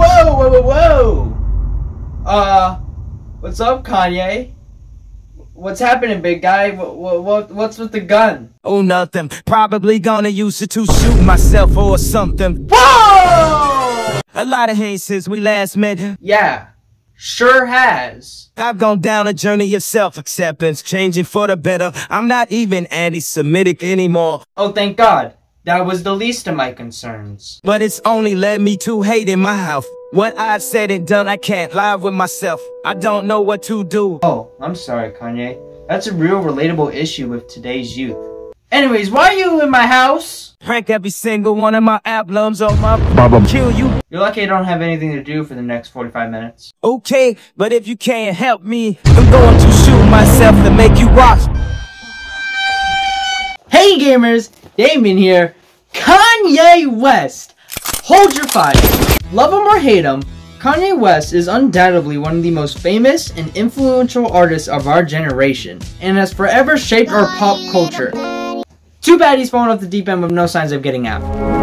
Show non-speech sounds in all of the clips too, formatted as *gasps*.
whoa, whoa, whoa, whoa! Uh, what's up, Kanye? What's happening, big guy? What, what, what's with the gun? Oh, nothing. Probably gonna use it to shoot myself or something. Whoa! A lot of hate since we last met. Yeah, sure has. I've gone down a journey of self-acceptance, changing for the better. I'm not even anti-Semitic anymore. Oh, thank God. That was the least of my concerns. But it's only led me to hate in my house. What I've said and done, I can't lie with myself. I don't know what to do. Oh, I'm sorry, Kanye. That's a real relatable issue with today's youth. Anyways, why are you in my house? Prank every single one of my albums on my Baba. kill you. You're lucky I don't have anything to do for the next 45 minutes. Okay, but if you can't help me, I'm going to shoot myself to make you watch. Hey gamers, Damon here. Kanye West, hold your fire. Love him or hate him, Kanye West is undoubtedly one of the most famous and influential artists of our generation, and has forever shaped our pop culture. Too bad he's fallen off the deep end with no signs of getting out.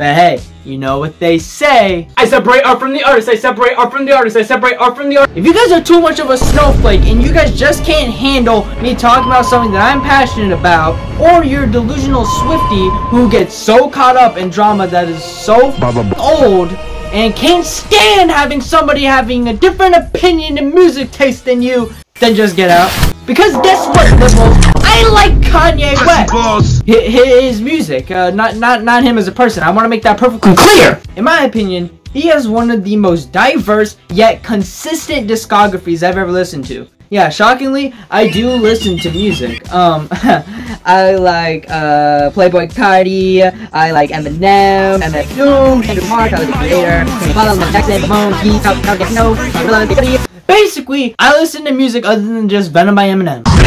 But hey, you know what they say. I separate art from the artist, I separate art from the artist, I separate art from the artist. If you guys are too much of a snowflake and you guys just can't handle me talking about something that I'm passionate about, or you're delusional Swifty who gets so caught up in drama that is so old and can't stand having somebody having a different opinion and music taste than you, then just get out. Because guess what, liberals? I like Kanye West. His music, uh, not not not him as a person. I want to make that perfectly clear. In my opinion, he has one of the most diverse yet consistent discographies I've ever listened to. Yeah, shockingly, I do listen to music. Um, I like uh, Playboi Carti, I like Eminem, MF Doom, Kendrick Lamar, Tyler the Creator, Follow Jackson, Ramon, Keith, No, Basically, I listen to music other than just Venom by Eminem.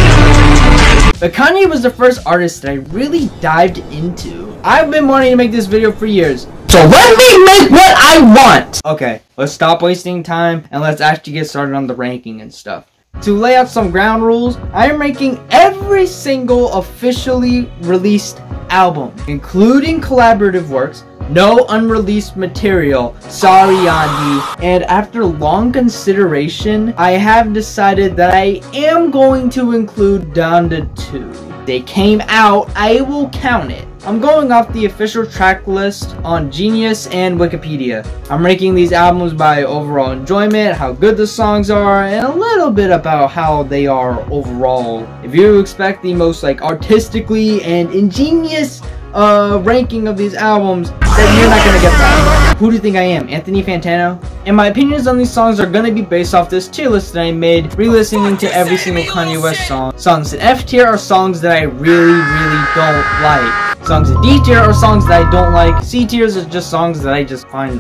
But Kanye was the first artist that I really dived into. I've been wanting to make this video for years. So let me make what I want! Okay, let's stop wasting time and let's actually get started on the ranking and stuff. To lay out some ground rules, I am ranking every single officially released album, including collaborative works, no unreleased material, sorry Yandhi, and after long consideration, I have decided that I am going to include Donda 2 they came out, I will count it. I'm going off the official track list on Genius and Wikipedia. I'm ranking these albums by overall enjoyment, how good the songs are, and a little bit about how they are overall. If you expect the most like artistically and ingenious uh, ranking of these albums, then you're not gonna get that. Who do you think I am, Anthony Fantano? And my opinions on these songs are gonna be based off this tier list that I made, re-listening to every single Kanye West song. Songs in F tier are songs that I really, really don't like. Songs in D tier are songs that I don't like. C tiers are just songs that I just find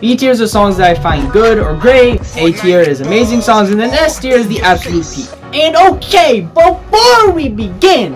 B tiers are songs that I find good or great. A tier is amazing songs, and then S tier is the absolute peak. And okay, before we begin,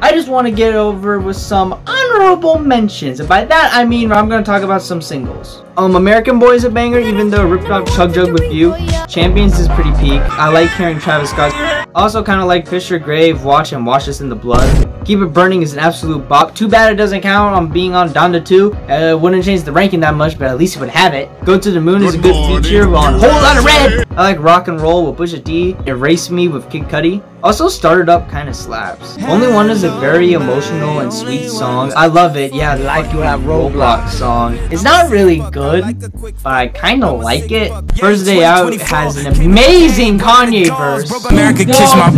I just want to get over with some honorable mentions. And by that, I mean I'm going to talk about some singles. Um, American Boy is a banger, even though ripped off Chug Jug with You. Champions is pretty peak. I like hearing Travis Scott. Also kind of like Fisher Grave, Watch and Wash Us in the Blood. Keep It Burning is an absolute bop. Too bad it doesn't count on being on Donda 2. Uh, wouldn't change the ranking that much, but at least it would have it. Go to the Moon is a good feature on Whole Lotta Red. I like Rock and Roll with Pusha T. Erase Me with Kid Cudi. Also, Started Up kind of slaps. Only One is a very emotional and sweet song. I love it. Yeah, the Like You Have Roblox song. It's not really good, but I kind of like it. First Day Out has an amazing Kanye verse. America kiss my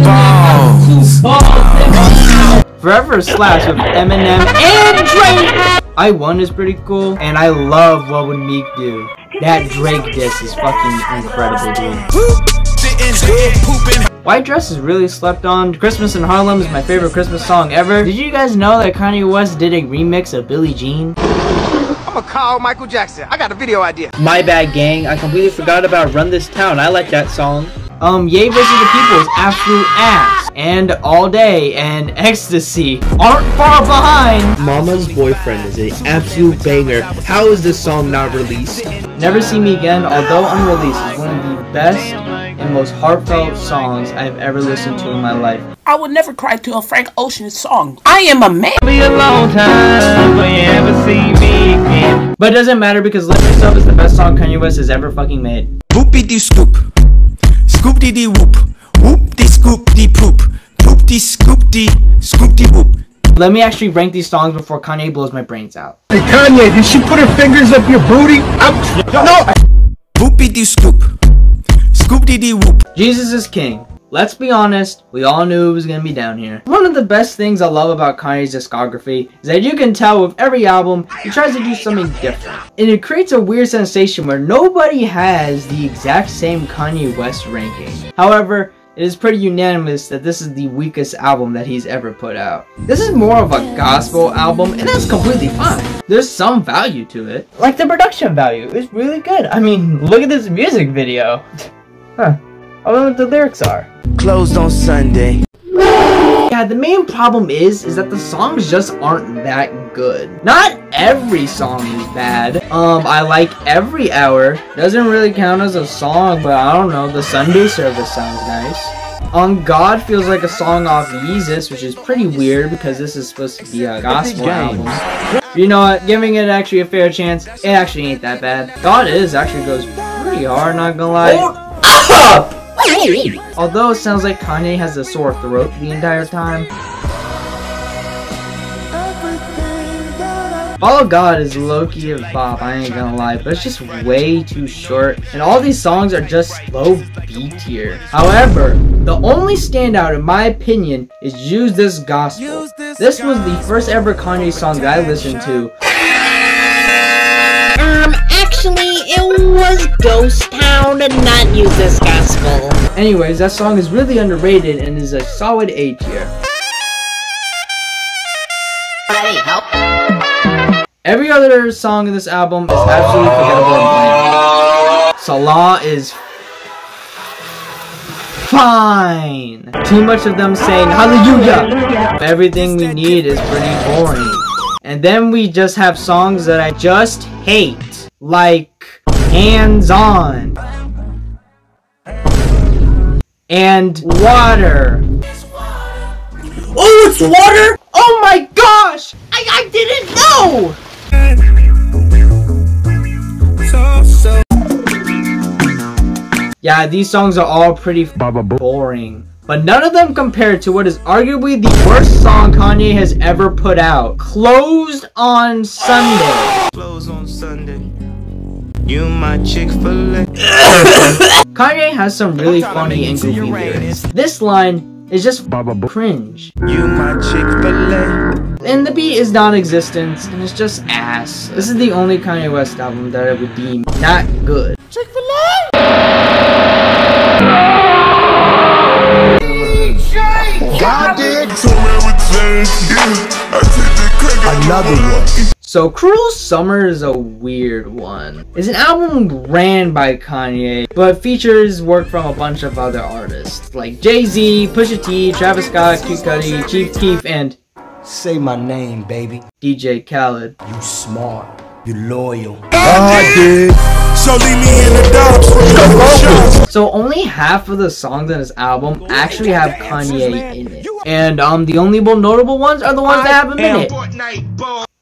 balls. Forever Slash with Eminem and Drake. I One is pretty cool, and I love What Would Meek Do. That Drake diss is fucking incredible, dude. White Dress is really slept on. Christmas in Harlem is my favorite Christmas song ever. Did you guys know that Kanye West did a remix of Billie Jean? I'm gonna call Michael Jackson. I got a video idea. My Bad Gang. I completely forgot about Run This Town. I like that song. Um, Ye vs. the People is absolute ass. And All Day and Ecstasy aren't far behind. Mama's Boyfriend is an absolute banger. How is this song not released? Never See Me Again, although unreleased, is one of the best and most heartfelt songs I've ever listened to in my life. I would never cry to a Frank Ocean song. I am a man. Be a long time when you ever see me again. But it doesn't matter because Lift Yourself is the best song Kanye West has ever fucking made. Whoopie dee scoop. Scoop dee dee whoop. Whoop dee scoop dee poop. Poop dee scoop dee scoop dee whoop. Let me actually rank these songs before Kanye blows my brains out. Hey, Kanye, did she put her fingers up your booty? I'm... No! Whoopie dee scoop. Scoop dee dee whoop. Jesus is King. Let's be honest, we all knew it was gonna be down here. One of the best things I love about Kanye's discography is that you can tell with every album, he tries to do something different. And it creates a weird sensation where nobody has the exact same Kanye West ranking. However, it is pretty unanimous that this is the weakest album that he's ever put out. This is more of a gospel album, and that's completely fine. There's some value to it. Like the production value, is really good. I mean, look at this music video. *laughs* huh. I wonder what the lyrics are. Closed on Sunday. Yeah, the main problem is, is that the songs just aren't that good. Not every song is bad. Um, I like Every Hour. Doesn't really count as a song, but I don't know, the Sunday service sounds nice. On God feels like a song off Yeezus, which is pretty weird because this is supposed to be a gospel album. You know what? Giving it actually a fair chance, it actually ain't that bad. God is actually goes pretty hard, not gonna lie. Although it sounds like Kanye has a sore throat the entire time. All God is Loki of Bob, I ain't gonna lie, but it's just way too short, and all these songs are just low B tier. However, the only standout in my opinion is Use This Gospel. This was the first ever Kanye song that I listened to. Um, actually, it was Ghost Town and not Use This Anyways, that song is really underrated and is a solid A tier. Every other song in this album is absolutely forgettable and bland. Selah is fine. Too much of them saying hallelujah. Everything we need is pretty boring. And then we just have songs that I just hate. Like Hands On. And Water. Oh, it's water? Oh my gosh! I, I didn't know! Yeah, these songs are all pretty boring. But none of them compare to what is arguably the worst song Kanye has ever put out. Closed on Sunday. Closed on Sunday. You my Chick-fil-A. *laughs* Kanye has some really funny and goofy lyrics. This line is just cringe. You my Chick-fil-A. And the beat is non-existent, and it's just ass. This is the only Kanye West album that I would deem not good. Another one. So Cruel Summer is a weird one. It's an album ran by Kanye, but features work from a bunch of other artists like Jay-Z, Pusha T, Travis Scott, Kid Cudi, Chief Keef, and Say my name, baby. DJ Khaled. You smart. You loyal. So leave me in the dark. So only half of the songs in this album actually have Kanye in it. And um the only notable ones are the ones that have him in it.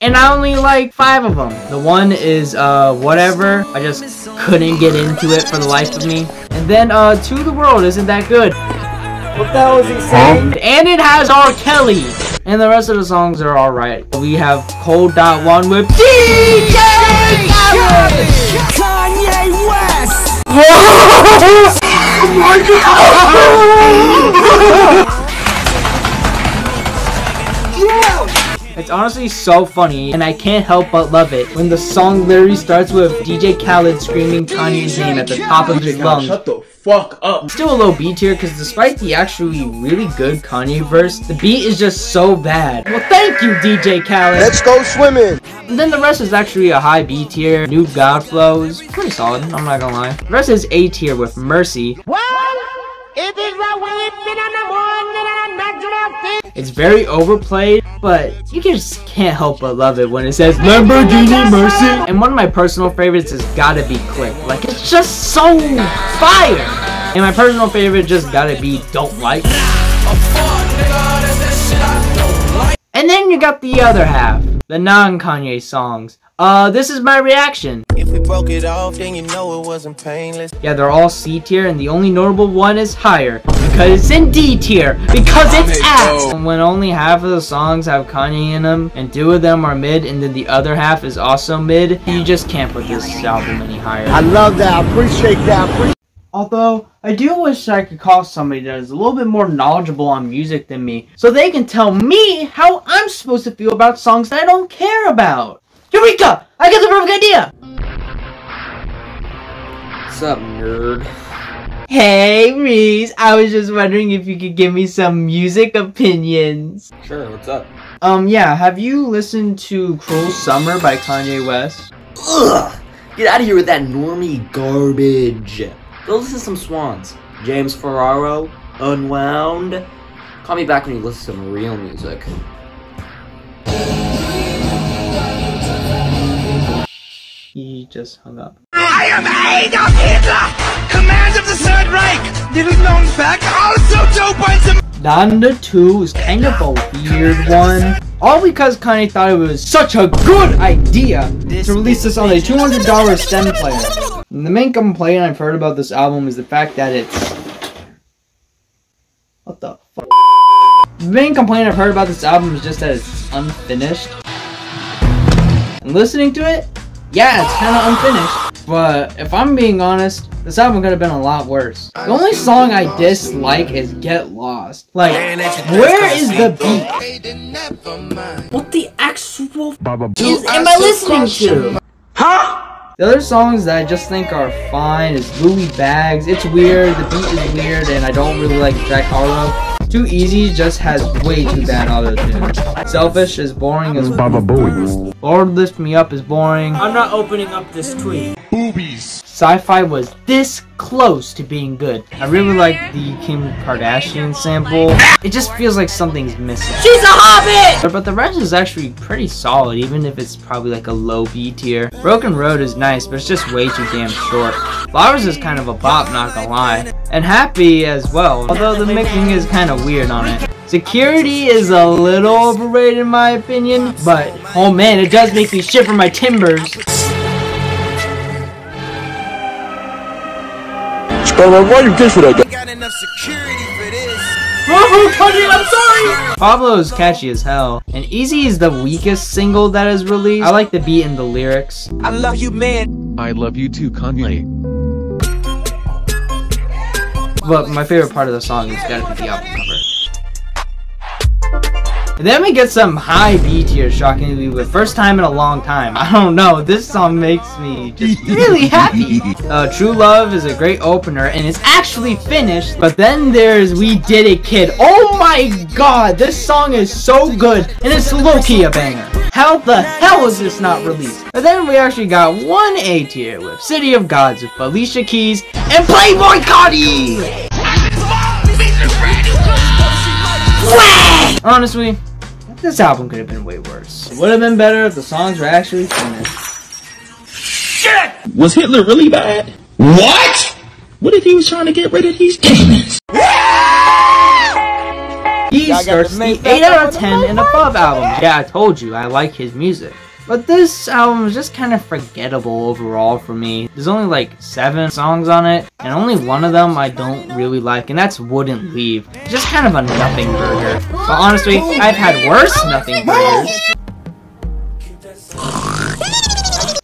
And I only like five of them. The one is uh whatever. I just couldn't get into it for the life of me. And then uh To the World isn't that good. What the hell was he saying? And it has R. Kelly. And the rest of the songs are alright. We have Cold Dot One with DJ Khaled. Kanye West. *laughs* Oh *laughs* It's honestly so funny, and I can't help but love it when the song literally starts with DJ Khaled screaming Kanye's name at the top of his lungs. Shut the fuck up. Still a low B tier because despite the actually really good Kanye verse, the beat is just so bad. Well, thank you, DJ Khaled. Let's go swimming. And then the rest is actually a high B tier. New God Flow is pretty solid, I'm not gonna lie. The rest is A tier with Mercy. It's very overplayed, but you just can't help but love it when it says Lamborghini Mercy. And one of my personal favorites has gotta be Clique. Like, it's just so fire. And my personal favorite just gotta be Don't Like. And then you got the other half. the non-Kanye songs. Uh, this is my reaction. If broke it off, then you know it wasn't painless. Yeah, they're all C tier, and the only notable one is higher because it's in D tier because it's ass. And when only half of the songs have Kanye in them, and two of them are mid, and then the other half is also mid, you just can't put this album any higher. I love that. I appreciate that. I appreciate Although, I do wish I could call somebody that is a little bit more knowledgeable on music than me, so they can tell me how I'm supposed to feel about songs that I don't care about. Eureka! I got the perfect idea! What's up, nerd? Hey, Reese, I was just wondering if you could give me some music opinions. Sure, what's up? Um, yeah, have you listened to Cruel Summer by Kanye West? Ugh! Get out of here with that normie garbage. Go listen to some Swans. James Ferraro, Unwound. Call me back when you listen to some real music. He just hung up. I am Adolf Hitler! Command of the Third Reich! Little known fact, also Joe Biden! Donda 2 is kind of a weird one. All because Kanye thought it was such a good idea to release this on a $200 stem player. And the main complaint I've heard about this album is the fact that it's... What the? The main complaint I've heard about this album is just that it's unfinished. And listening to it, yeah, it's kind of unfinished. But if I'm being honest, this album could have been a lot worse. The only song I dislike is Get Lost. Like, where is the beat? What the actual f- is, am I listening to? Huh? The other songs that I just think are fine is Louie Bags. It's weird, the beat is weird, and I don't really like the track Harlow. Too Easy just has way too bad auto-tune. Selfish is boring as Baba Booey. Lord Lift Me Up is boring. I'm not opening up this tweet. Boobies. Sci-Fi was this close to being good. I really like the Kim Kardashian sample. It just feels like something's missing. She's a hobbit! But the rest is actually pretty solid, even if it's probably like a low B tier. Broken Road is nice, but it's just way too damn short. Flowers is kind of a bop, not gonna lie. And Happy as well, although the mixing is kind of weird on it. Security is a little overrated in my opinion, but oh man, it does make me shiver my timbers. Got enough security for this. Oh, Kanye, I'm sorry! Pablo is catchy as hell, and Eazy is the weakest single that is released. I like the beat and the lyrics. I love you, man. I love you too, Kanye. But my favorite part of the song is gotta be the album cover. And then we get some high B tier, shockingly, the first time in a long time. I don't know, this song makes me just really happy. *laughs* Uh, True Love is a great opener, and it's actually finished. But then there's We Did It Kid. Oh my god, this song is so good, and it's low-key a banger. How the hell is this not released? But then we actually got one A tier with City of Gods with Alicia Keys and Playboi Carti! Honestly, this album could have been way worse. It would have been better if the songs were actually finished. Shit! Was Hitler really bad? What? What if he was trying to get rid of these demons? He starts the 8 out of 10 and above albums. Yeah, I told you, I like his music. But this album is just kind of forgettable overall for me. There's only like 7 songs on it, and only one of them I don't really like, and that's Wouldn't Leave. Just kind of a nothing burger. But honestly, I've had worse nothing burgers.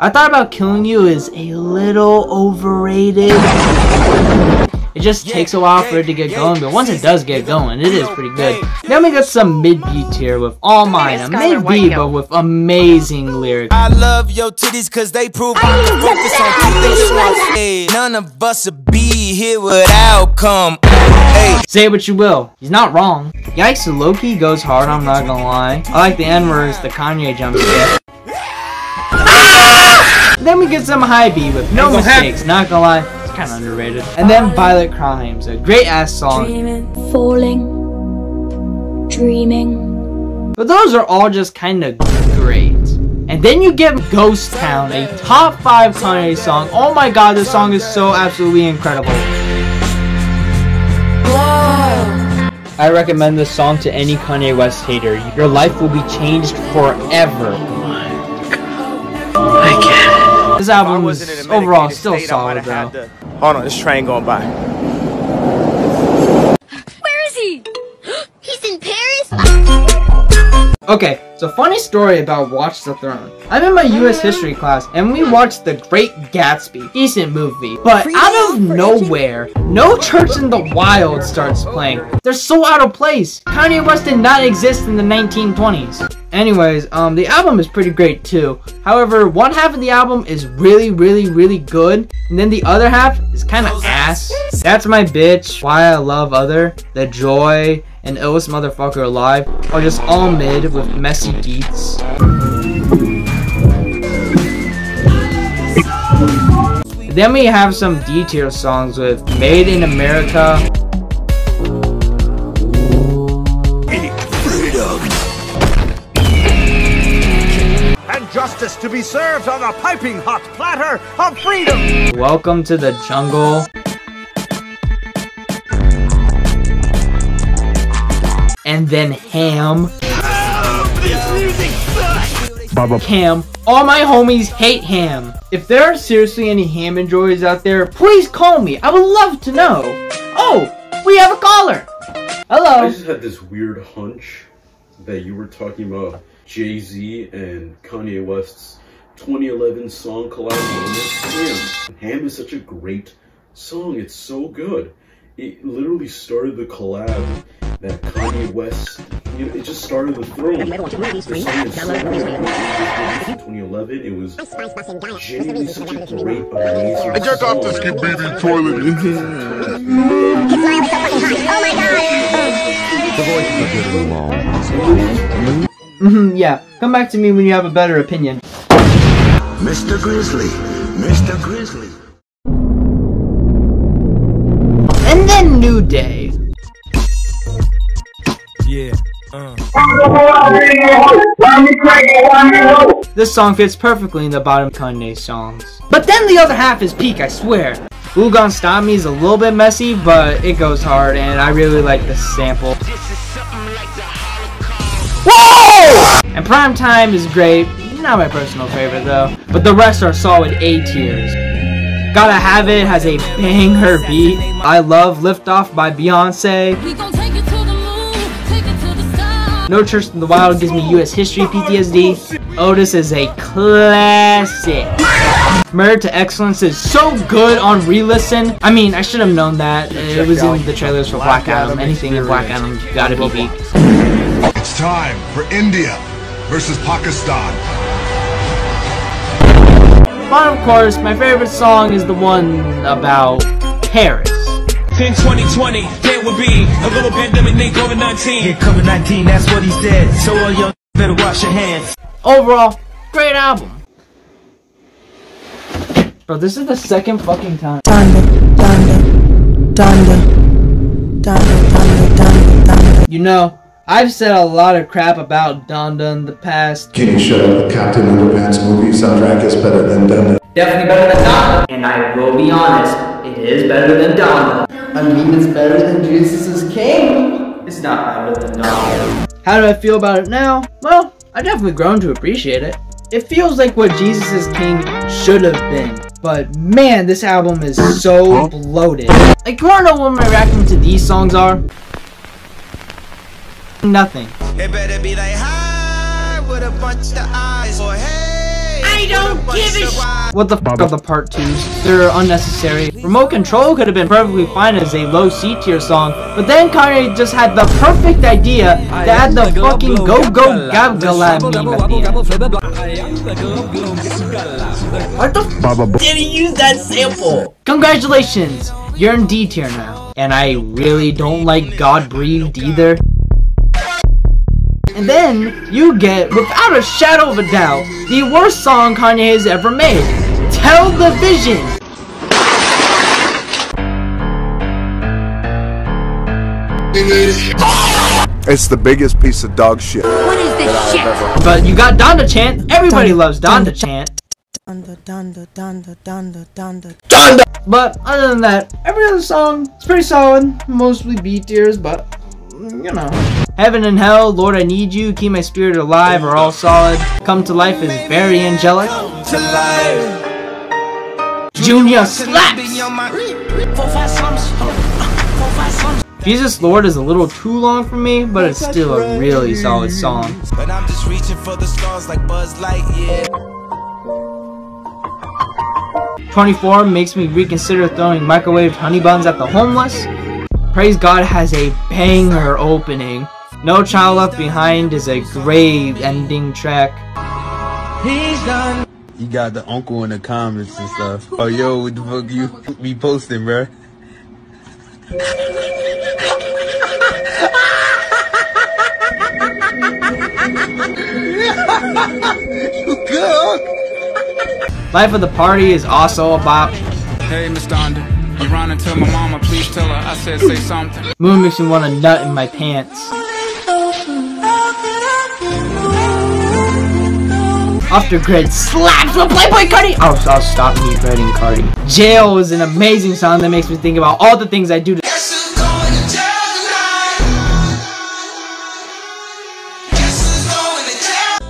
I thought about killing you is a little overrated. It just takes a while for it to get going, but once it does get going, it is pretty good. Then we got some mid-B tier with All Mine, a mid-B but with amazing lyrics. I love your titties cause they prove I'm focused on keeping short. Hey, none of us would be here without come. Hey. Say what you will, he's not wrong. Yikes, Loki goes hard, I'm not gonna lie. I like the N-words, the Kanye jump scare. Ah! Then we get some high B with no mistakes, not gonna lie, it's kinda underrated. And then Violent Crimes, a great ass song. Falling, dreaming. But those are all just kinda great. And then you get Ghost Town, a top 5 Kanye song. Oh my god, this song is so absolutely incredible. I recommend this song to any Kanye West hater. Your life will be changed forever. Oh I get it. This album was overall still solid though. Oh, Hold on, this train going by. Where is he? *gasps* He's in Paris? Okay, so funny story about Watch the Throne. I'm in my US uh-huh. history class and we watched The Great Gatsby. Decent movie. But out of nowhere, No Church in the Wild starts playing. They're so out of place. Kanye West did not exist in the 1920s. Anyways, um, the album is pretty great too. However, one half of the album is really, really, really good. And then the other half is kind of ass. That's My Bitch, Why I Love Other, The Joy, and illest motherfucker alive are just all mid with messy beats. Then we have some D tier songs with Made in America. To be served on a piping hot platter of freedom! Welcome to the jungle. And then Ham. Ham. All my homies hate Ham. If there are seriously any Ham enjoyers out there, please call me. I would love to know. Oh, we have a caller. Hello. I just had this weird hunch that you were talking about Jay Z and Kanye West's 2011 song collab Ham. Ham is such a great song. It's so good. It literally started the collab that Kanye West, you know, it just started the throne. The song is so good. 2011, it was genuinely such a great, amazing I jerk off this kid baby toilet. *laughs* Mhm, yeah, come back to me when you have a better opinion. Mr. Grizzly, Mr. Grizzly. And then New Day. Yeah. Uh. This song fits perfectly in the bottom Kanye songs. But then the other half is peak, I swear. Who Gon Stop Me is a little bit messy, but it goes hard, and I really like the sample. Whoa! And Prime Time is great. Not my personal favorite though. But the rest are solid A tiers. Gotta Have It has a banger beat. I love Lift Off by Beyonce. No Church in the Wild gives me US history PTSD. Otis is a classic. Murder to Excellence is so good on re-listen. I mean, I should have known that. It was in the trailers for Black Adam. Anything in Black Adam gotta be beat. It's time for India versus Pakistan. But of course, my favorite song is the one about Paris. In 2020, there will be a little pandemic named COVID-19. Here COVID-19, that's what he said. So all young better wash your hands. Overall, great album. Bro, this is the second fucking time. You know, I've said a lot of crap about Donda in the past. Can you shut up? Captain Underpants movie soundtrack is better than Donda. Definitely better than Donda. And I will be honest, it is better than Donda. I mean, it's better than Jesus is King. It's not better than Donda. How do I feel about it now? Well, I've definitely grown to appreciate it. It feels like what Jesus is King should have been. But man, this album is so bloated. Like, you wanna know what my reaction to these songs are? Nothing. It better be like hi with a bunch of eyes or hey. I don't give a sh- What the fuck are the part twos? They're unnecessary. Remote Control could have been perfectly fine as a low C tier song, but then Kanye just had the perfect idea to add the fucking Globglogabgalab meme at the end. What the Baba Did he use that sample? Congratulations! You're in D tier now. And I really don't like God Breathed either. And then you get, without a shadow of a doubt, the worst song Kanye has ever made. Tell the Vision! It's the biggest piece of dog shit. What is this shit? But you got Donda Chant. Everybody loves Donda Chant. Donda, Donda, Donda, Donda, Donda. Donda! But other than that, every other song is pretty solid. Mostly B tiers, but you know. Heaven and Hell, Lord I Need You, Keep My Spirit Alive are all solid. Come to Life is very angelic. Junya slaps! Jesus Lord is a little too long for me, but it's still a really solid song. But I'm just reaching for the stars like Buzz Lightyear. 24 makes me reconsider throwing microwaved honey buns at the homeless. Praise God has a banger opening. No Child Left Behind is a great ending track. He's done. You got the uncle in the comments and stuff. Oh, yo, what the fuck you be posting, bruh? you good? Life of the Party is also about Hey, Miss Donda. You run and tell my mama, please tell her I said say something. Moon makes me want to nut in my pants. After Grid slaps with Playboi Carti! I'll, I'll stop me dreading Cardi. Jail is an amazing song that makes me think about all the things I do to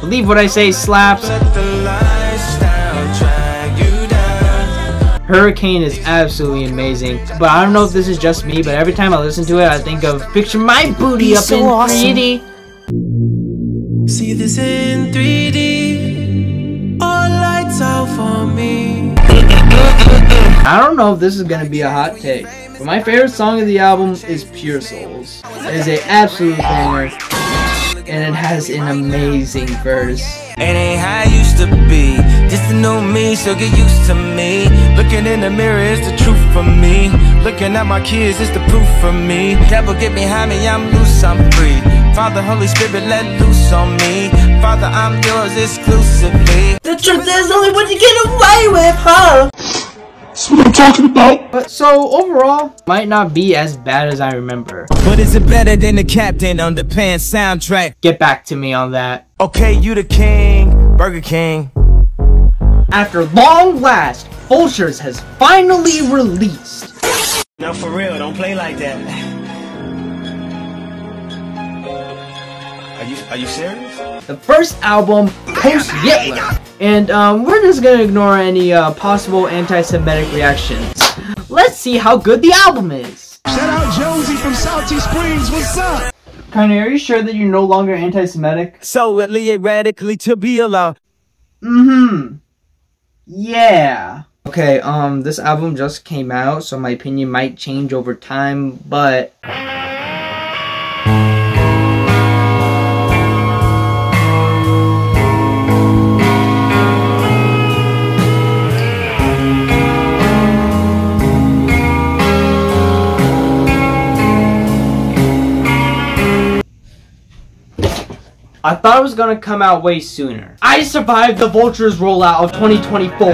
Believe what I say slaps. Hurricane is absolutely amazing, but I don't know if this is just me, but every time I listen to it, I think of picture my booty up so in awesome. 3D. See this in 3D. All out for me. I don't know if this is gonna be a hot take, but my favorite song of the album is Pure Souls. It is an absolute banger, and it has an amazing verse. It ain't how I used to be. Just to know me, so get used to me. Looking in the mirror is the truth for me. Looking at my kids is the proof for me. Devil get behind me, I'm loose, I'm free. Father, Holy Spirit, let loose on me. Father, I'm yours exclusively. The truth is only what you get away with, huh? That's what I'm talking about. But so overall, might not be as bad as I remember. But is it better than the Captain Underpants soundtrack? Get back to me on that. Okay, you the king, Burger King. After long last, Vultures has finally released. Now for real, don't play like that. You are you serious? The first album, Post Hitler. And um, we're just gonna ignore any uh, possible anti-Semitic reactions. Let's see how good the album is. Shout out Josie from Salty Springs. What's up? Kanye, are you sure that you're no longer anti-Semitic? So radically to be allowed. Mm-hmm. Yeah. Okay, um, this album just came out, so my opinion might change over time, but... I thought it was gonna come out way sooner. I survived the Vultures rollout of 2024.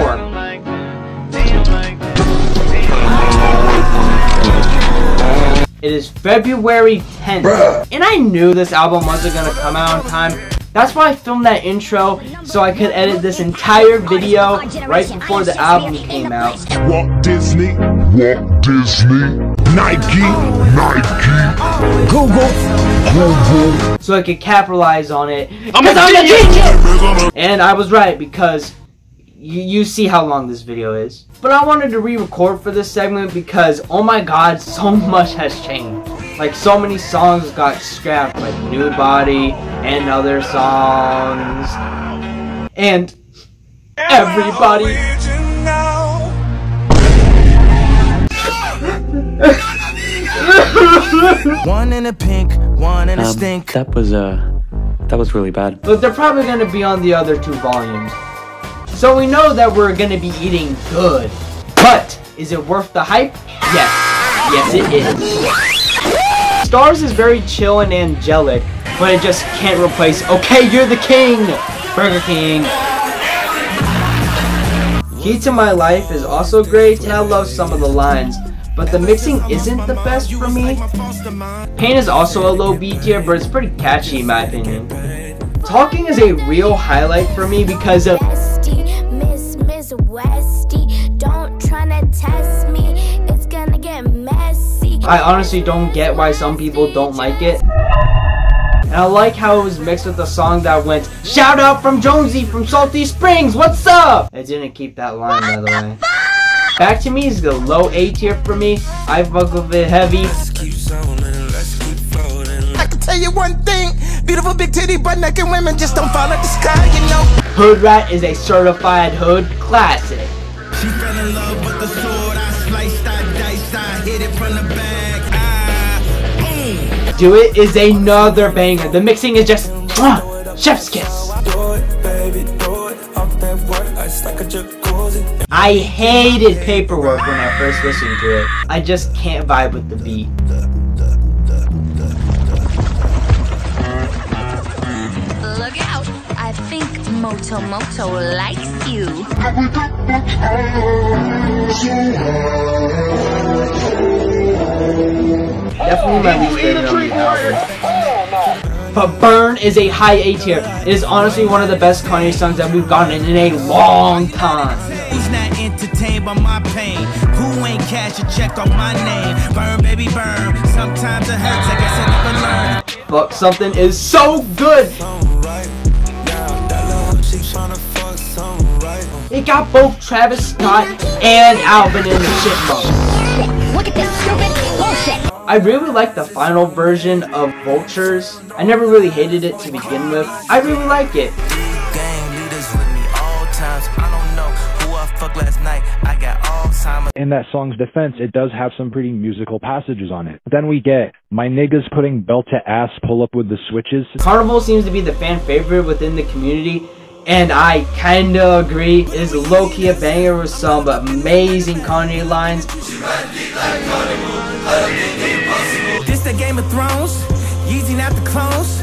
It is February 10th, and I knew this album wasn't gonna come out on time. That's why I filmed that intro, so I could edit this entire video right before the album came out. Walt Disney, Walt Disney, Nike, Nike, Google, Google. so I could capitalize on it. I'm a 'Cause I'm a genius! genius! And I was right because you, you see how long this video is. But I wanted to re-record for this segment because oh my god, so *laughs* much has changed. Like so many songs got scrapped, like New Body and other songs. And everybody *laughs* One in a pink, one in a Um, stink. that was uh, that was really bad. But they're probably going to be on the other two volumes. So we know that we're going to be eating good. But is it worth the hype? Yes. Yes, it is. Stars is very chill and angelic, but it just can't replace, okay, you're the king! Burger King. Key to My Life is also great, and I love some of the lines, but the mixing isn't the best for me. Paid is also a low B tier, but it's pretty catchy in my opinion. Talking is a real highlight for me because of Miss Miss Westy, don't tryna test me. I honestly don't get why some people don't like it. And I like how it was mixed with the song that went, Shout out from Jonesy from Salty Springs, what's up? I didn't keep that line by the way. Back to Me is the low A tier for me. I fuck with it heavy. I can tell you one thing. Beautiful big titty butt naked women just don't fall out the sky, you know. Hood Rat is a certified hood classic. She fell in love with the sword. I sliced, I diced, I hit it from the back. Boom. Do It is another banger. The mixing is just mwah, chef's kiss. I hated paperwork when I first listened to it. I just can't vibe with the beat. Look out. I think Moto Moto likes you. Definitely my least favorite on the album. But Burn is a high A tier. It is honestly one of the best Kanye songs that we've gotten in a long time. Who's not entertained by my pain? Who ain't cash a check on my name? Burn, baby, burn. Sometimes it hurts. I guess I never learned. But something is so good. It got both Travis Scott and Alvin in the Chipmunks. Look at this stupid bullshit. I really like the final version of Vultures. I never really hated it to begin with. I really like it. Gang leaders with me all times. I don't know who I fucked last night. I got Alzheimer's. In that song's defense, it does have some pretty musical passages on it. Then we get my niggas putting belt to ass pull up with the switches. Carnival seems to be the fan favorite within the community. And I kinda agree. It is low-key a banger with some amazing Kanye lines. This the Game of Thrones. Yeezy not the clones.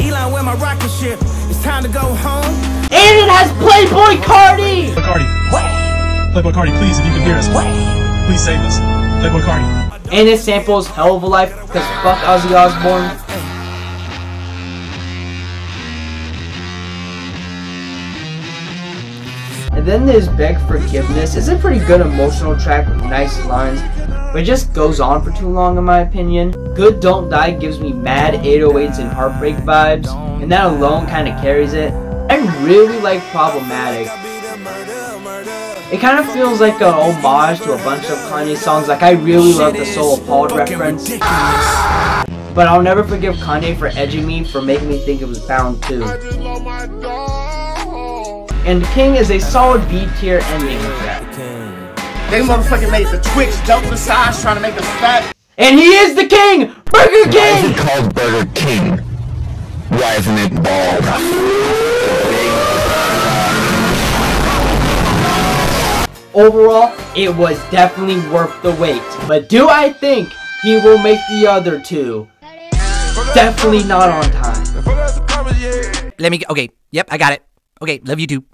Elon, with my rocket ship? It's time to go home. And it has Playboi Carti! Playboi Carti. Playboi Carti, please, if you can hear us, please save us. Playboi Carti. And it samples Hell of a Life, because fuck Ozzy Osbourne. Then there's Beg Forgiveness. It's a pretty good emotional track with nice lines, but it just goes on for too long in my opinion. Good Don't Die gives me mad 808s and heartbreak vibes, and that alone kind of carries it. I really like Problematic. It kind of feels like an homage to a bunch of Kanye songs. Like I really love the So Appalled reference. But I'll never forgive Kanye for edging me for making me think it was Bound 2. And King is a solid B tier ending track. They motherfucking made the Twix double the size trying to make us fat. And he is the king! Burger King! Why is King! it called Burger King? Why isn't it bald? Overall, it was definitely worth the wait. But do I think he will make the other two? Definitely not on time. Let me. Okay. Yep, I got it. Okay, love you too.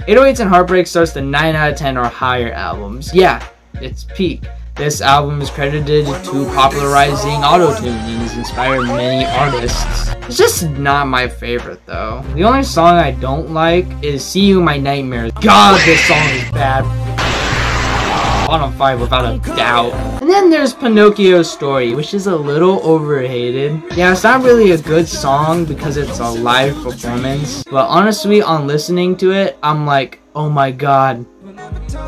808s and Heartbreak starts the 9 out of 10 or higher albums. Yeah, it's peak. This album is credited to popularizing autotune and has inspired many artists. It's just not my favorite though. The only song I don't like is See You My Nightmare. God, this song is bad. Bottom 5 without a doubt. And then there's Pinocchio's Story, which is a little overhated. Yeah, it's not really a good song because it's a live performance. But honestly, on listening to it, I'm like, oh my god.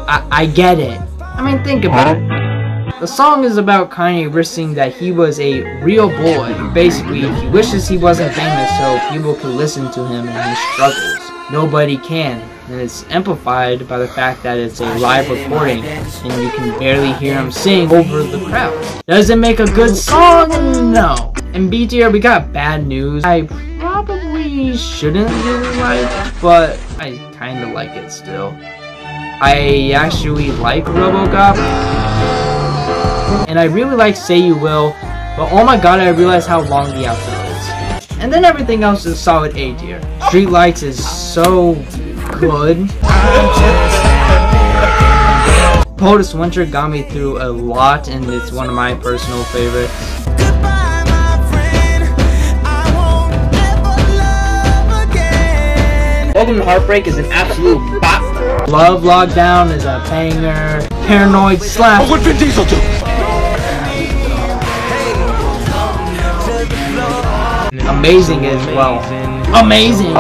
I, I get it. I mean, think about it. The song is about Kanye wishing that he was a real boy. Basically, he wishes he wasn't famous so people could listen to him and his struggles. Nobody can. And it's amplified by the fact that it's a live recording and you can barely hear him sing over the crowd. Does it make a good song? No. In B tier, we got bad news. I probably shouldn't really like, but I kinda like it still. I actually like Robocop. And I really like Say You Will, but oh my god, I realized how long the outro is. And then everything else is solid A tier. Streetlights is so good. Coldest Winter got me through a lot and it's one of my personal favorites. Welcome to Heartbreak is an absolute bop. Love Lockdown is a banger. Paranoid Slap. What Vin Diesel do? Amazing as well. Amazing!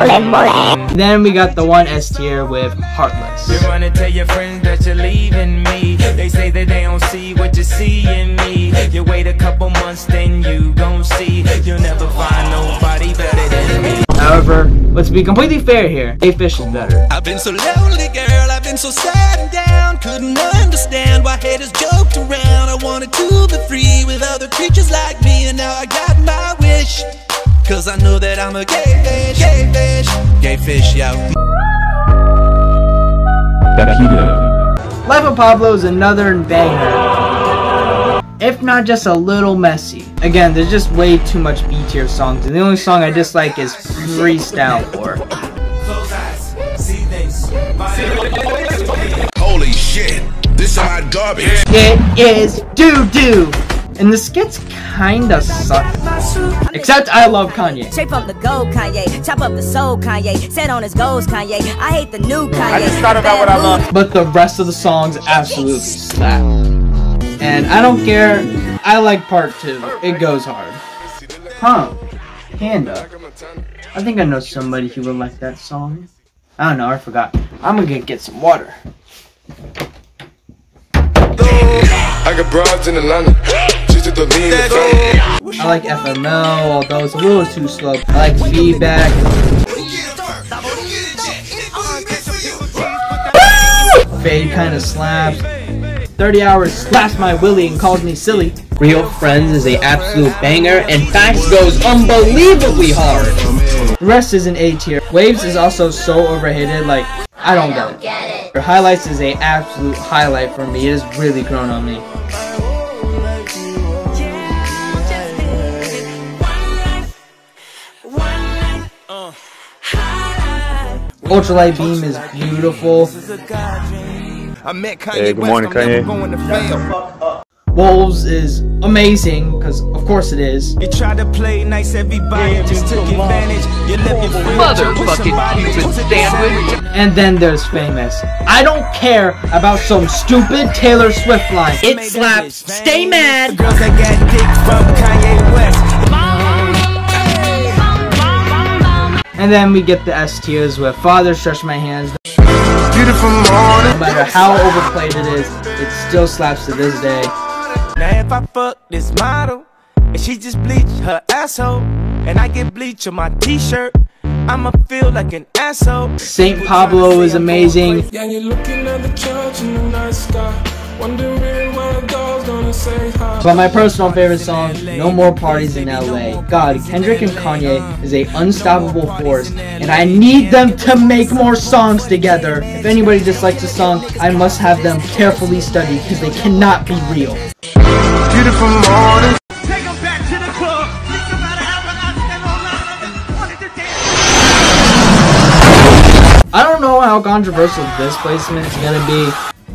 Then we got the one S tier with Heartless. You wanna tell your friends that you're leaving me. They say that they don't see what you see in me. You wait a couple months, then you gon' see. You'll never find nobody better than me. However, let's be completely fair here. A Fish is better. I've been so lonely, girl. I've been so sad and down. Couldn't understand why haters joked around. I wanted to be free with other creatures like me, and now I got my wish. Cause I know that I'm a gay fish, gay fish, gay fish, yo. Life of Pablo is another banger. If not just a little messy. Again, there's just way too much B tier songs, and the only song I dislike is Freestyle 4. Holy shit. This is my garbage. It is doo doo! And the skits kinda suck. Except I love Kanye. Straight from the gold, Kanye. Chop up the soul, Kanye. Set on his goals, Kanye. I hate the new Kanye. I just thought about what I love. But the rest of the songs absolutely slap. And I don't care. I like part two. It goes hard. Huh. Panda. I think I know somebody who would like that song. I don't know, I forgot. I'm gonna get some water. I got broads in Atlanta. She's at the lean I like FML, although it's a little too slow. I like feedback. Fade kind of slaps. 30 hours slaps my willy and calls me silly. Real Friends is a absolute banger, and Facts goes unbelievably hard. The rest is an A tier. Waves is also so overhated, like, I don't, get, it. Her highlights is a absolute highlight for me. It has really grown on me. Ultralight Beam is beautiful. Hey, good morning, Kanye. Wolves is amazing, because of course it is. You tried to play nice, everybody just took advantage. You left your friends, Motherfucking Cupid sandwich. And then there's Famous. I don't care about some stupid Taylor Swift line. It slaps. Stay mad. Girls that got dick from Kanye West. And then we get the S tiers with Father Stretch My Hands. Beautiful morning. No matter how overplayed it is, it still slaps to this day. Now if I fuck this model and she just bleach her asshole and I get bleach on my t-shirt, I'ma feel like an asshole. Saint Pablo is amazing. Yeah, you're looking at the church in the night sky. Wondering what a dog's gonna say hi. But my personal favorite song, No More Parties in LA. God, Kendrick and Kanye is a unstoppable force, and I need them to make more songs together. If anybody dislikes a song, I must have them carefully studied because they cannot be real. Beautiful morning. How controversial this placement is gonna be,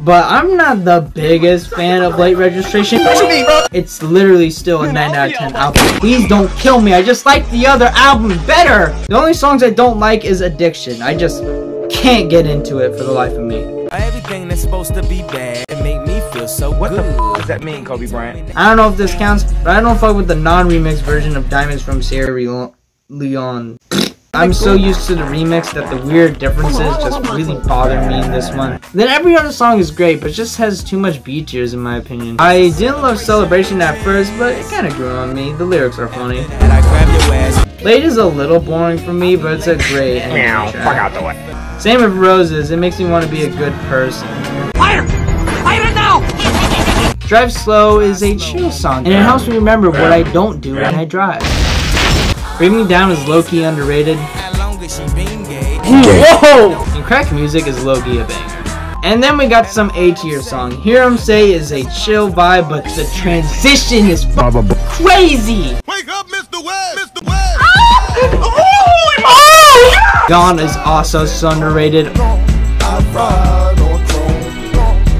but I'm not the biggest fan of late registration. What you mean, bro? It's literally still a 9 out of 10 album. Please don't kill me. I just like the other album better. The only songs I don't like is Addiction. I just can't get into it for the life of me. Everything that's supposed to be bad make me feel so What good. the f does that mean, Kobe Bryant? I don't know if this counts, but I don't fuck with the non-remix version of Diamonds from Sierra Leone- Leone. I'm so used to the remix that the weird differences just really bother me in this one. Then every other song is great, but just has too much beat tears in my opinion. I didn't love Celebration at first, but it kinda grew on me. The lyrics are funny. And I grab your ass. Late is a little boring for me, but it's a great ending Meow. track. Fuck out the way. Same with Roses, it makes me want to be a good person. Fire! Fire it now! Drive Slow is a chill song, and it helps me remember what I don't do when I drive. Bring Me Down is low-key underrated. How long as she been gay? Whoa! And crack music is low-key a banger. And then we got some A tier song. Hear 'em Say is a chill vibe, but the transition is f- crazy! Wake up, Mr. West! Mr. West! Ah! Oh, Gone is also so underrated.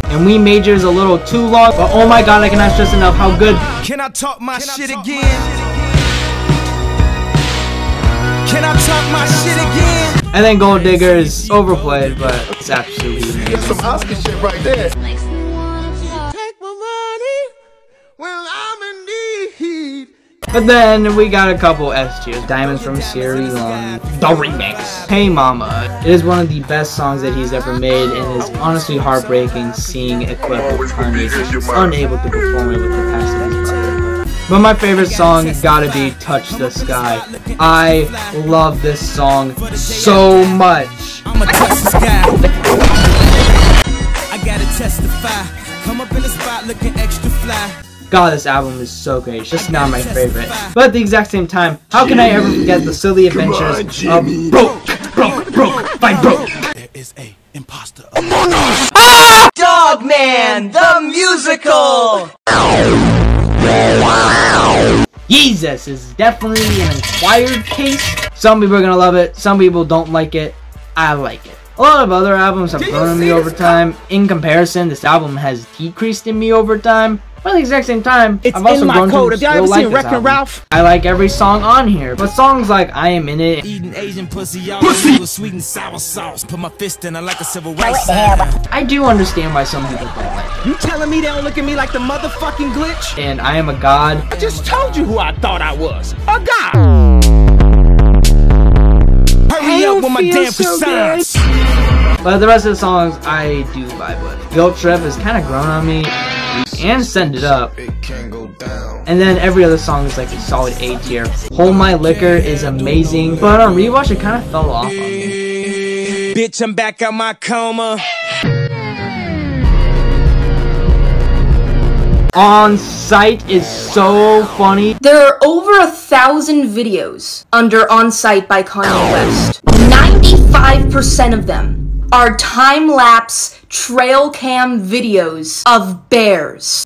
And We Major is a little too long, but oh my god, I cannot stress enough how good Can I talk my shit again? Can I talk my shit again? And then Gold Digger is overplayed, but it's absolutely amazing. That's some Oscar shit right there. Take my money when I'm in need. But then we got a couple S tiers. Diamonds from Sierra Leone, the remix. Hey Mama. It is one of the best songs that he's ever made and is honestly heartbreaking seeing Equipo Kanye just unable to perform it with the passing of his brother. But my favorite song gotta be Touch the Sky. I love this song so much. I'ma touch the sky. I gotta testify. Come up in the spot looking extra fly. God, this album is so great. It's just not my favorite. But at the exact same time, how can I ever forget the silly adventures of Broke, Broke, Broke, Fight Broke? There is a imposter Dog Man, the musical! Jesus is definitely an acquired taste. Some people are gonna love it, some people don't like it. I like it. A lot of other albums have grown on me over time. In comparison, this album has decreased in me over time. But at the exact same time, It's I've also in my grown code. to Have still ever like this Wreck-It album. Ralph? I like every song on here, but songs like I Am In It, Eating Asian pussy, y'all pussy. sweet and sour sauce. Put my fist in her like a civil rights. I do understand why some people don't like You telling me they don't look at me like the motherfucking glitch? And I Am a God, I just told you who I thought I was. A god! Hurry up with my damn croissants. But the rest of the songs I do vibe with. Guilt Trip has kind of grown on me. And Send It Up. And then every other song is like a solid A tier. Hold My Liquor is amazing. But on rewatch it kind of fell off. on me. Bitch, I'm back out my coma. On Site is so funny. There are over a thousand videos under On Site by Kanye West. 95% of them are time lapse trail cam videos of bears.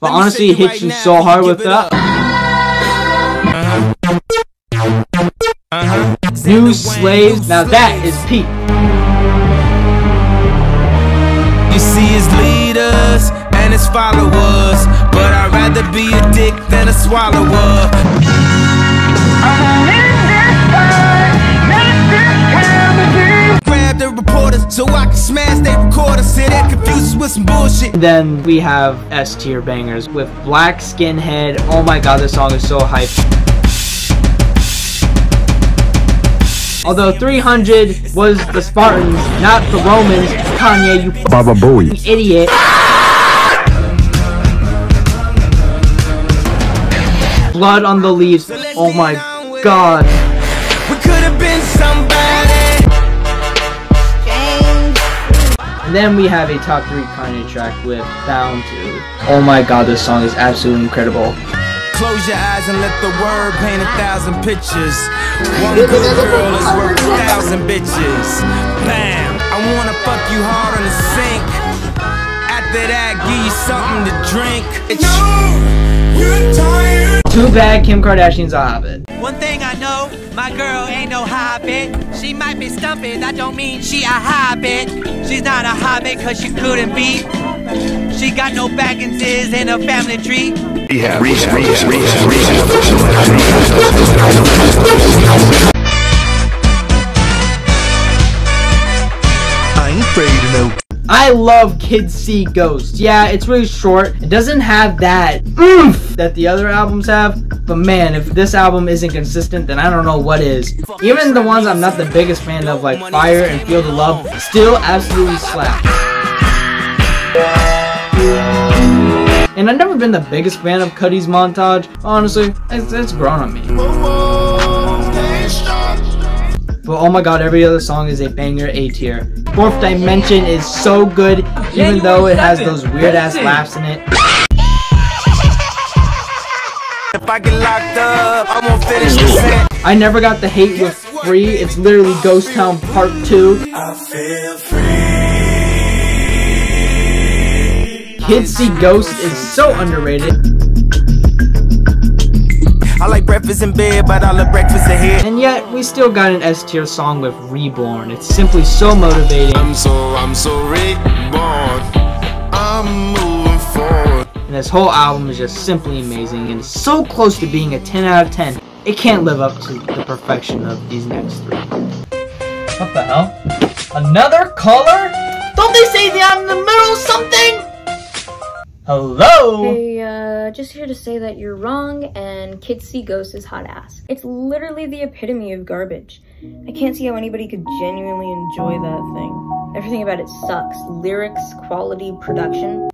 But honestly, it hits you so hard with that. New Slaves, now that is peak. You see his leaders and his followers, but I'd rather be a dick than a swallower. Grab so I can smash their recorders, sit there confused with some bullshit. Then we have S tier bangers with Black Skinhead. Oh my god, this song is so hype. Although 300 was the Spartans, not the Romans, Kanye, you Baba Booey. f***ing idiot. Blood on the leaves. Oh my god. Then we have a top 3 Kanye track with Bound to. Oh my god, this song is absolutely incredible. Close your eyes and let the word paint a thousand pictures. One good girl is worth a thousand bitches. Bam! I wanna fuck you hard on the sink. After that, give you something to drink. you're tired. Too bad Kim Kardashian's a hobbit. One thing I know, my girl ain't no hobbit. She might be stumpy, that don't mean she a hobbit. She's not a hobbit cause she couldn't be. She got no Bagginses in her family tree. Rehab, rehab, rehab, rehab, I I love Kids See Ghosts. Yeah, it's really short. It doesn't have that oomph that the other albums have. But man, if this album isn't consistent, then I don't know what is. Even the ones I'm not the biggest fan of, like Fire and Feel the Love, still absolutely slap. And I've never been the biggest fan of Cudi's montage. Honestly, it's, it's grown on me. But oh my god, every other song is a banger A tier. Fourth Dimension is so good, even though it has those weird ass laughs in it. If I get locked up, I won't finish the set. I never got the hate with free. It's literally Ghost Town Part 2. Kids See Ghost is so underrated. I like breakfast in bed, but I love breakfast ahead. And yet, we still got an S tier song with Reborn. It's simply so motivating. I'm so, I'm so reborn. I'm moving forward. And this whole album is just simply amazing and so close to being a 10 out of 10. It can't live up to the perfection of these next three. What the hell? Another color? Don't they say they're in the middle of something? Hello? Hey, uh, just here to say that you're wrong and Kids See Ghost is hot ass. It's literally the epitome of garbage. I can't see how anybody could genuinely enjoy that thing. Everything about it sucks. Lyrics, quality, production.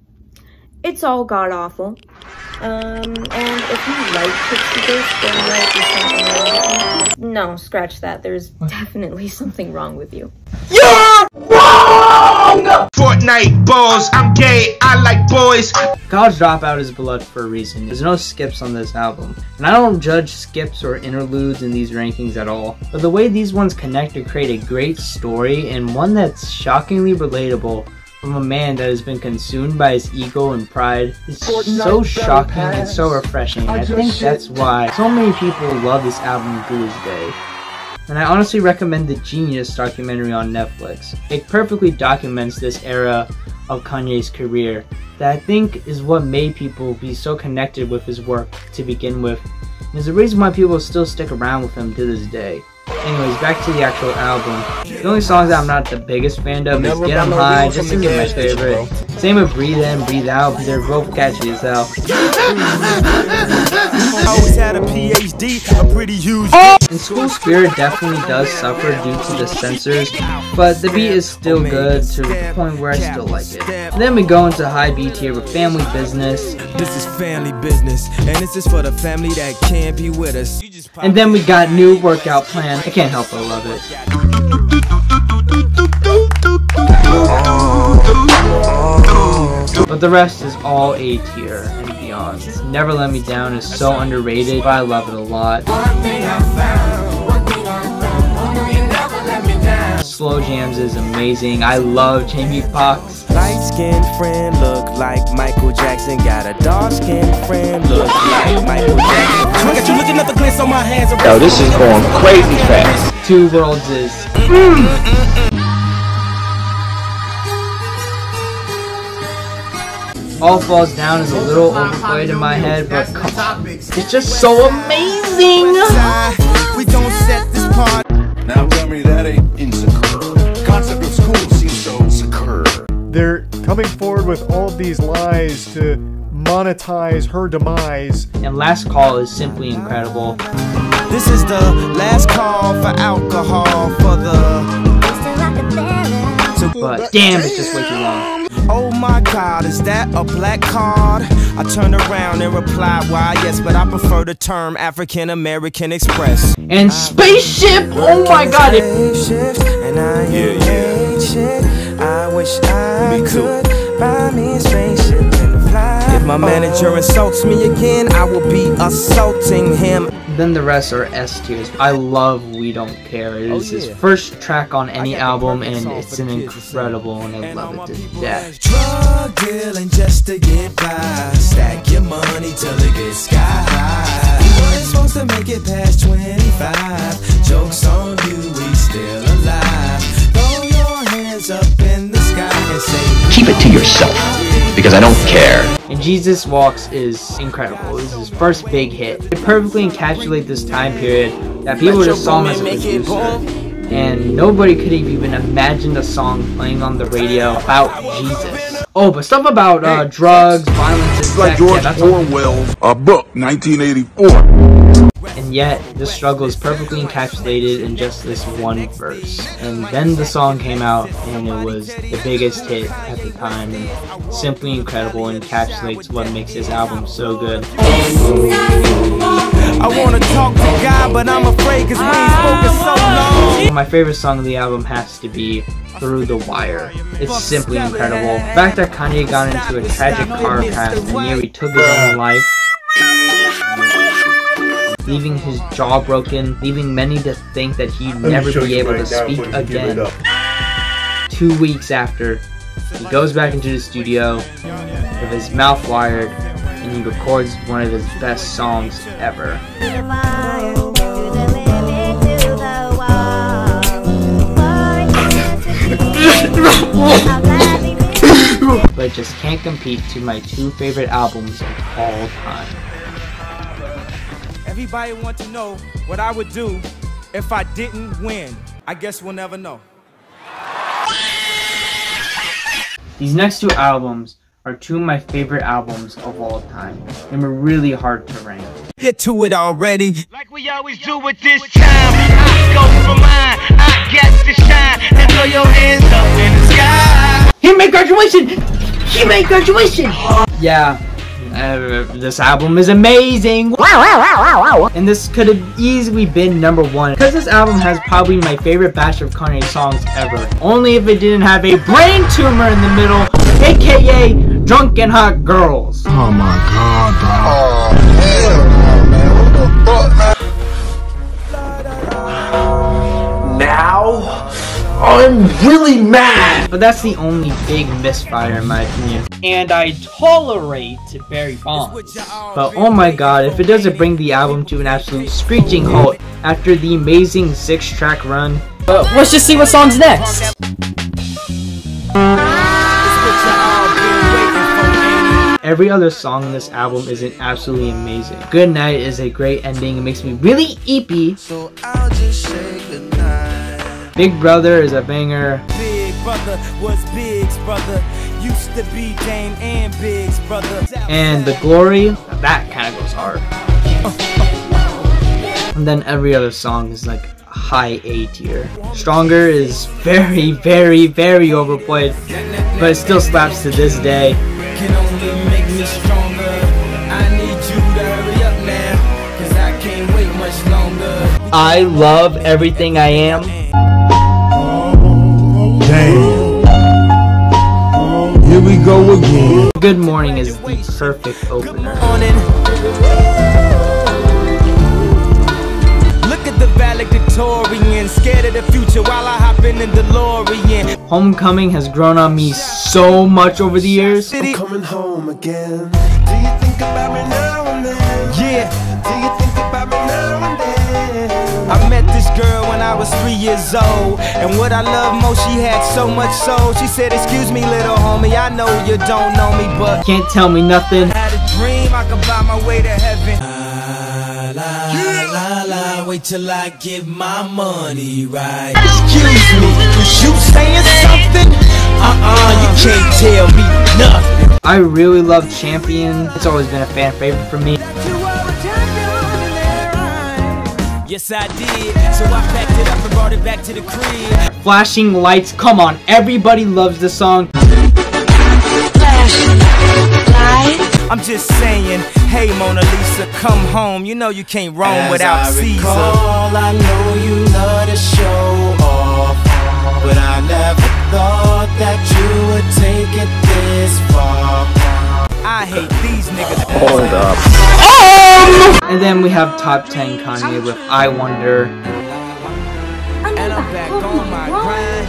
It's all god awful. Um, and if you like See Ghost, there might be something wrong with you. No, scratch that. There's definitely something wrong with you. You're! Fortnite balls, I'm gay, I like boys. College Dropout is beloved for a reason. There's no skips on this album. And I don't judge skips or interludes in these rankings at all. But the way these ones connect to create a great story and one that's shockingly relatable from a man that has been consumed by his ego and pride is so shocking and so refreshing. I think that's why so many people love this album to this day. And I honestly recommend the Genius documentary on Netflix. It perfectly documents this era of Kanye's career that I think is what made people be so connected with his work to begin with. And is the reason why people still stick around with him to this day. Anyways, back to the actual album. The only songs that I'm not the biggest fan of is Get Get 'em High, just isn't my favorite. Same with Breathe In, Breathe Out, they're both catchy as hell. *laughs* Always had a PhD, a pretty huge. Oh! And School Spirit definitely does suffer due to the censors, but the beat is still good to the point where I still like it. And then we go into high B tier with Family Business. This is family business, and this is for the family that can't be with us. And then we got New Workout Plan. I can't help but love it. But the rest is all A tier and. Never Let Me Down is so underrated, but I love it a lot. Slow Jams is amazing. I love Jamie Foxx. Light skinned friend look like Michael Jackson. Got a dark skinned friend look like Michael Jackson. Look at you looking at the glitz on my hands. Yo, this is going crazy fast. Two Worlds is. Mm, mm, mm, All Falls Down is a little overplayed in my head, but come on. It's just so amazing! We don't set this part. Now tell me that ain't insecure. Concept of school seems so secure. They're coming forward with all of these lies to monetize her demise. And Last Call is simply incredible. This is the last call for alcohol for the. But damn, it's just way too long. Oh my god, is that a black card? I turned around and replied, why yes, but I prefer the term African American Express. And Spaceship! Oh my god! It And I yeah, yeah. I wish I Me could buy me a spaceship and fly. If my oh. manager insults me again, I will be assaulting him. Then the rest are S tiers. I love We Don't Care. It oh, is his first track on any album, and it's an incredible, and I love it to death. Drug dealing just to get by. Stack your money till it gets sky high. We weren't supposed to make it past 25. Jokes on you, we still alive. Throw your hands up in the sky and say, Keep it to yourself, because I don't care. And Jesus Walks is incredible. This is his first big hit. It perfectly encapsulates this time period that people just saw him as a producer. And nobody could have even imagined a song playing on the radio about Jesus. Oh, but stuff about uh, drugs, violence, and Like George yeah. Orwell's A Book, 1984. And yet, the struggle is perfectly encapsulated in just this one verse. And then the song came out, and it was the biggest hit at the time. And simply incredible and encapsulates what makes this album so good. I wanna talk to God, but I'm afraid cause we ain't spoken so long. My favorite song of the album has to be Through the Wire. It's simply incredible. The fact that Kanye got into a tragic car crash and nearly took his own life, leaving his jaw broken, leaving many to think that he'd never be able to speak again. Two weeks after, he goes back into the studio with his mouth wired and he records one of his best songs ever. *coughs* but just can't compete to my two favorite albums of all time. Everybody want to know what I would do if I didn't win. I guess we'll never know. These next two albums are two of my favorite albums of all time. They were really hard to rank. Get to it already. Like we always do with this time. I go for mine. I get to shine. And throw your hands up in the sky. He made graduation! He made graduation! Yeah. Uh, this album is amazing! Wow, wow, wow, wow, wow! And this could have easily been number one. Because this album has probably my favorite batch of Kanye songs ever. Only if it didn't have a brain tumor in the middle, aka Drunken Hot Girls. Oh my god, dog. Oh, hell man. What the I'm really mad! But that's the only big misfire in my opinion. And I tolerate Barry Bonds. But oh my god, if it doesn't bring the album to an absolute screeching halt after the amazing six track run. But let's just see what song's next. Every other song in this album is an absolutely amazing. Good Night is a great ending. It makes me really eepy. Big Brother is a banger. Big brother was Big's brother. Used to be Dame and Big's brother. And The Glory, that kind of goes hard. And then every other song is like high A tier. Stronger is very, very, very overplayed, but it still slaps to this day. Can only make me stronger. I need you to hurry up now, cause I can't wait much longer. I love everything I am. Damn. Here we go again. Good Morning is the perfect opener. Look at the valedictorian, scared of the future while I hop in the DeLorean. Homecoming has grown on me so much over the years. I'm coming home again. Do was three years old. And what I love most, she had so much soul. She said, Excuse me, little homie, I know you don't know me, but Can't tell me nothing. I had a dream I could buy my way to heaven. La, la, la, wait till I get my money right. Excuse me, was you saying something? Uh-uh, you can't tell me nothing. I really love Champion. It's always been a fan favorite for me. Yes, I did. So I packed it up and brought it back to the crib. Flashing Lights, come on, everybody loves this song. I'm just saying, hey Mona Lisa, come home. You know you can't roam As without I Caesar. recall, I know you love to show off, but I never thought that you would take it this far. I hate these niggas. Hold up. And then we have Top 10 Kanye with I Wonder. And I'm back on my grind.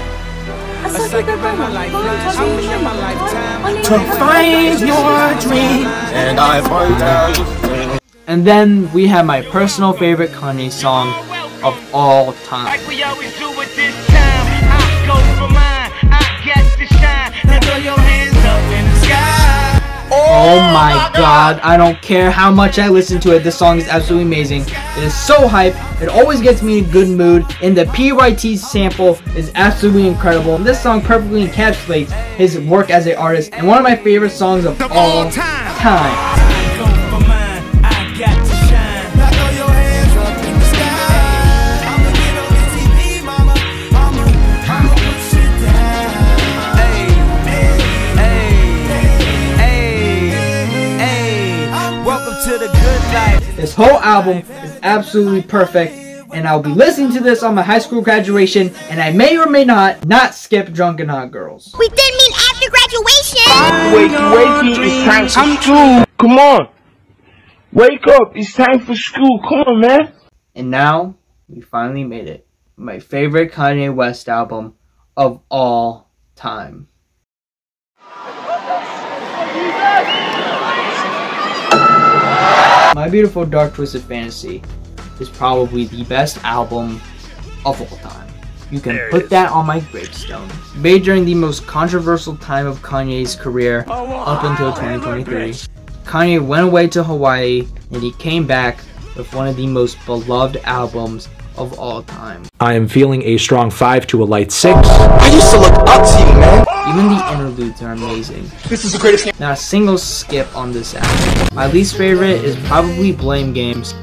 A second in my lifeline, in my lifetime. To find your dream, and I find out. And then we have my personal favorite Kanye song of all time. Like we always do time. Oh, oh my god, I don't care how much I listen to it, this song is absolutely amazing. It is so hype, it always gets me in a good mood, and the PYT sample is absolutely incredible. And this song perfectly encapsulates his work as an artist, and one of my favorite songs of all time. This whole album is absolutely perfect, and I'll be listening to this on my high school graduation, and I may or may not not skip Drunken Hot Girls. We didn't mean after graduation. Wake, wakey, it's time for school. Come on. Wake up, it's time for school. Come on, man. And now, we finally made it. My favorite Kanye West album of all time. My Beautiful Dark Twisted Fantasy is probably the best album of all time. You can put that on my gravestone. Made during the most controversial time of Kanye's career up until 2023. Kanye went away to Hawaii and he came back with one of the most beloved albums of all time. I am feeling a strong 5 to a light 6. I used to look up to you, man. Even the interludes are amazing. This is the greatest game. Not a single skip on this album. My least favorite is probably Blame Games.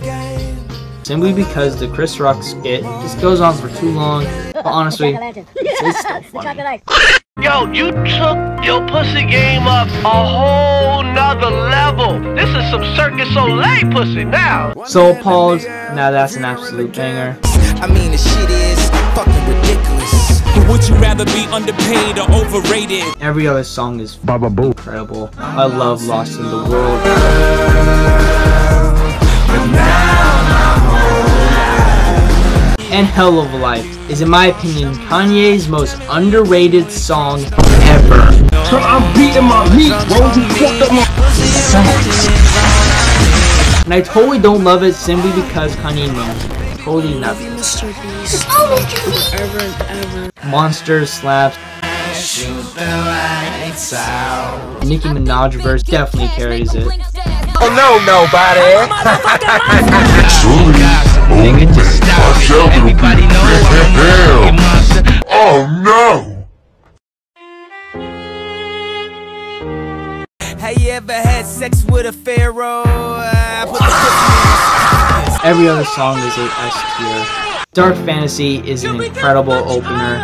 Simply because the Chris Rock skit just goes on for too long, but honestly, *laughs* it's still funny. Yo, you took your pussy game up a whole nother level. This is some Cirque du Soleil pussy now. So Appalled, now that's an absolute banger. I mean, the shit is fucking ridiculous. Would you rather be underpaid or overrated? Every other song is Baba Boo. incredible. I love Lost in the World. And Hell of a Life is, in my opinion, Kanye's most underrated song ever. I'm beating my meat, bro. You fucked up my And I totally don't love it simply because Kanye knows it. Totally nothing. Mr. Beast. Oh, Mr. Beast. Monsters slaps. Nicki Minaj verse definitely carries it. Oh no, nobody. *laughs* Nigga, just stop. Everybody knows I'm a monster. Oh no! Have you ever had sex with a pharaoh? Uh, put the pussy Every other song is a S tier. Dark Fantasy is an incredible opener.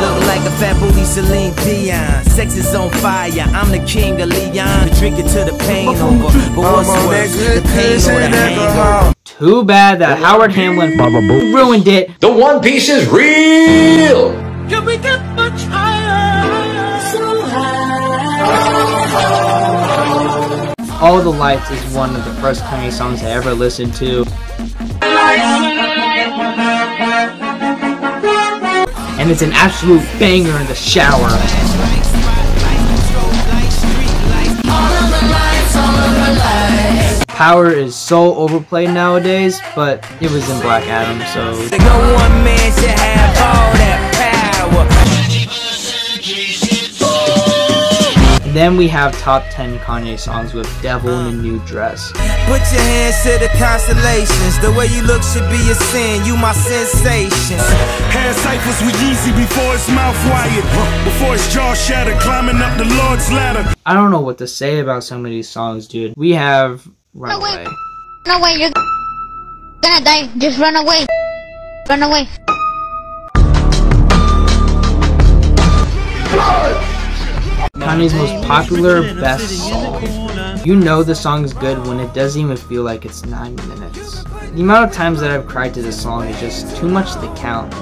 Look like a fat booty Celine Dion. Sex is on fire. I'm the king of Leon. Drink it to the pain over. But what's worse, the pain or the hangover? Too bad that Howard Hamlin ruined it. The One Piece is real! Can we get much higher? All the Lights is one of the first Kanye songs I ever listened to. And it's an absolute banger in the shower. Power is so overplayed nowadays, but it was in Black Adam, so Then we have top 10 Kanye songs with Devil in a New Dress. Put your hands to the constellations. The way you look should be a sin. You my sensation. Had ciphers with Yeezy before his mouth wired. Before his jaw shattered, climbing up the Lord's ladder. I don't know what to say about some of these songs, dude. We have Runaway. Run away, you're gonna die. Just run away. Run away. Kanye's most popular, best song. You know the song is good when it doesn't even feel like it's 9 minutes. The amount of times that I've cried to this song is just too much to count.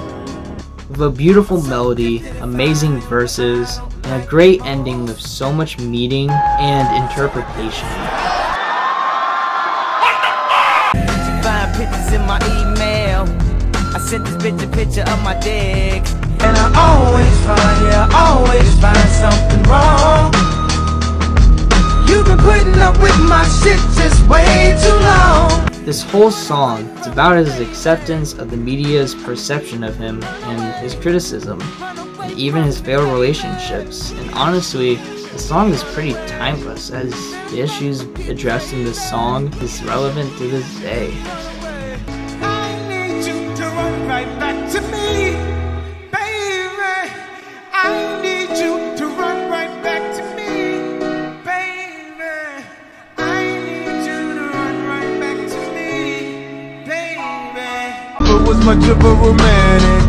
With a beautiful melody, amazing verses, and a great ending with so much meaning and interpretation. Find pictures in my email. I sent this bitch a picture of my dick. And I always find, yeah, I always find something wrong. You've been putting up with my shit just way too long. This whole song is about his acceptance of the media's perception of him and his criticism, and even his failed relationships. And honestly, the song is pretty timeless, as the issues addressed in this song is relevant to this day. Much of a romantic.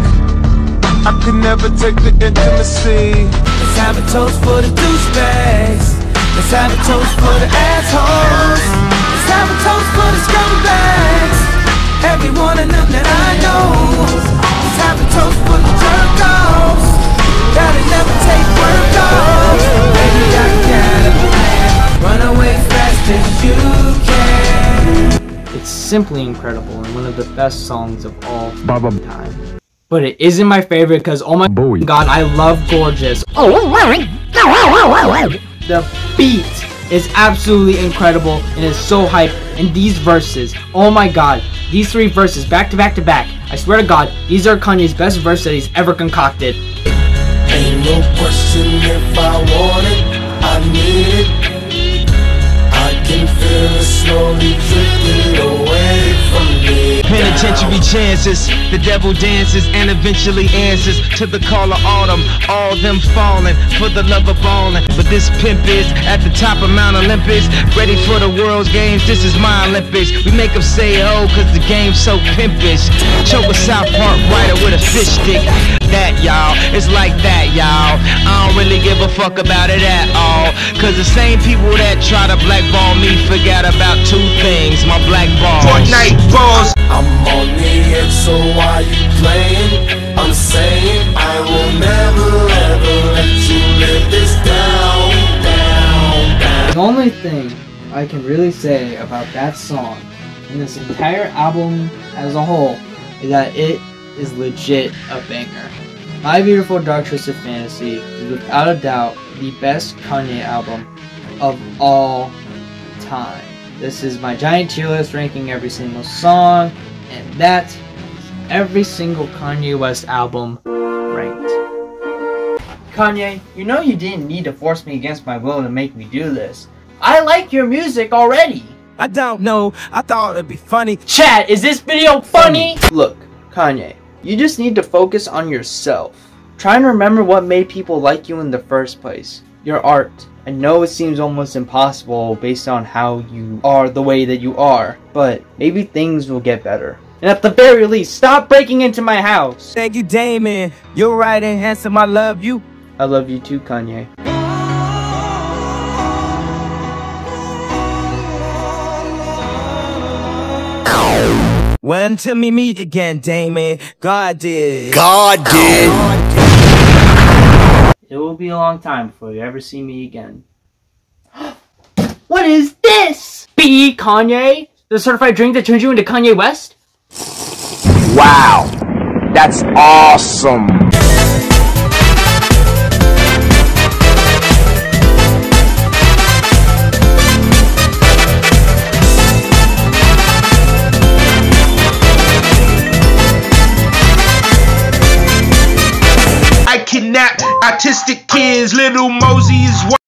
I could never take the intimacy. Let's have a toast for the douchebags. Let's have a toast for the assholes. Let's have a toast for the scumbags. Every one of them that I know. Let's have a toast for the jerk offs. That'll never take work off. Baby, I got a plan. Run away fast as you can. It's simply incredible and one of the best songs of all time. But it isn't my favorite because oh my Boy. god, I love Gorgeous. Oh, the beat is absolutely incredible and is so hype. And these verses, oh my god, these three verses back to back to back. I swear to God, these are Kanye's best verses that he's ever concocted. Ain't no question if I want it, I need it. I can feel it slowly drifting away from me. Penitentiary chances, the devil dances and eventually answers to the call of autumn. All them falling for the love of balling. But this pimp is at the top of Mount Olympus, ready for the world's games. This is my Olympics. We make them say oh, cause the game's so pimpish. Choke a South Park writer with a fish stick. That y'all, it's like that y'all. I don't really give a fuck about it at all. Cause the same people that try to blackball me forgot about two things my black balls. Fortnite balls. I'm on the edge, so why you playing? I'm saying I will never ever let you live this down, down, down. The only thing I can really say about that song and this entire album as a whole is that it is legit a banger. My Beautiful Dark Twisted Fantasy is without a doubt the best Kanye album of all time. This is my giant tier list ranking every single song, and that is every single Kanye West album ranked. Kanye, you know you didn't need to force me against my will to make me do this. I like your music already. I don't know. I thought it'd be funny. Chat, is this video funny? Look, Kanye, you just need to focus on yourself. Try and remember what made people like you in the first place. Your art. I know it seems almost impossible based on how you are the way that you are, but maybe things will get better. And at the very least, stop breaking into my house. Thank you, Damon. You're right and handsome. I love you. I love you too, Kanye. Well, until we meet again, Damon, God did. God did. It will be a long time before you ever see me again. *gasps* what is this? B Kanye? The certified drink that turns you into Kanye West? Wow, that's awesome. Kidnapped autistic kids, little Mosey's